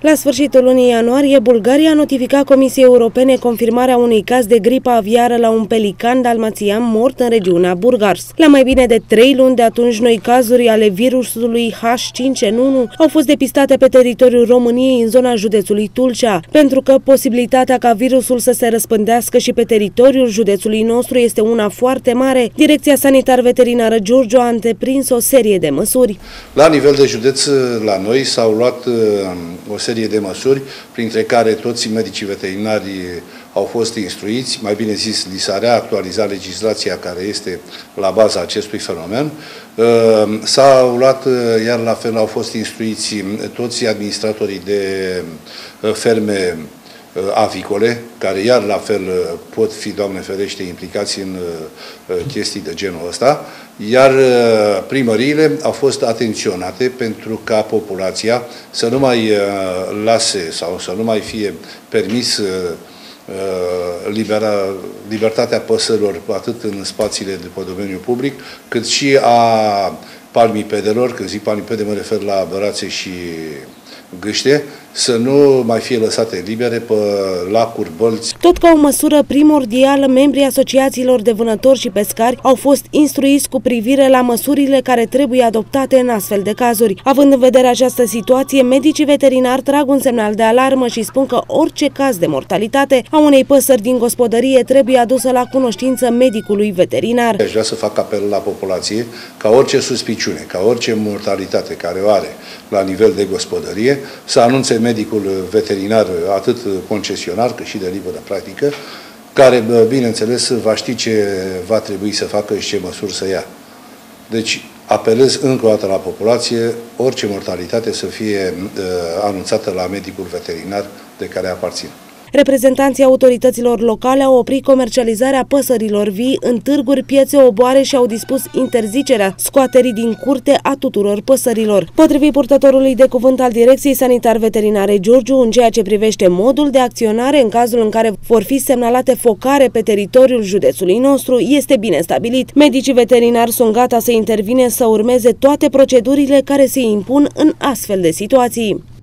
La sfârșitul lunii ianuarie, Bulgaria a notificat Comisiei Europene confirmarea unui caz de gripă aviară la un pelican dalmațian mort în regiunea Burgars. La mai bine de trei luni de atunci, noi cazuri ale virusului H5N1 au fost depistate pe teritoriul României în zona județului Tulcea, pentru că posibilitatea ca virusul să se răspândească și pe teritoriul județului nostru este una foarte mare. Direcția Sanitar-Veterinară Giurgio a întreprins o serie de măsuri. La nivel de județ, la noi s-au luat uh, o serie de măsuri, printre care toți medicii veterinari au fost instruiți, mai bine zis, li s-a reactualizat legislația care este la baza acestui fenomen. Uh, s-au luat, uh, iar la fel au fost instruiți toți administratorii de ferme avicole, care iar la fel pot fi, Doamne ferește, implicați în chestii de genul ăsta, iar uh, primăriile au fost atenționate pentru ca populația să nu mai uh, lase sau să nu mai fie permis uh, libera, libertatea păsărilor atât în spațiile de pe domeniul public, cât și a palmipedelor, când zic palmipede mă refer la bărațe și gâște, să nu mai fie lăsate libere pe lacuri, bălți. Tot ca o măsură primordială, membrii asociațiilor de vânători și pescari au fost instruiți cu privire la măsurile care trebuie adoptate în astfel de cazuri. Având în vedere această situație, medicii veterinari trag un semnal de alarmă și spun că orice caz de mortalitate a unei păsări din gospodărie trebuie adusă la cunoștință medicului veterinar. Aș vrea să fac apel la populație ca orice suspiciune, ca orice mortalitate care o are la nivel de gospodărie, să anunțe medicul veterinar, atât concesionar cât și de liberă practică, care, bineînțeles, va ști ce va trebui să facă și ce măsuri să ia. Deci, apelez încă o dată la populație, orice mortalitate să fie uh, anunțată la medicul veterinar de care aparține. Reprezentanții autorităților locale au oprit comercializarea păsărilor vii în târguri, piețe, oboare și au dispus interzicerea scoaterii din curte a tuturor păsărilor. Potrivit purtătorului de cuvânt al Direcției Sanitar-Veterinare Giurgiu, în ceea ce privește modul de acționare în cazul în care vor fi semnalate focare pe teritoriul județului nostru, este bine stabilit. Medicii veterinari sunt gata să intervine să urmeze toate procedurile care se impun în astfel de situații.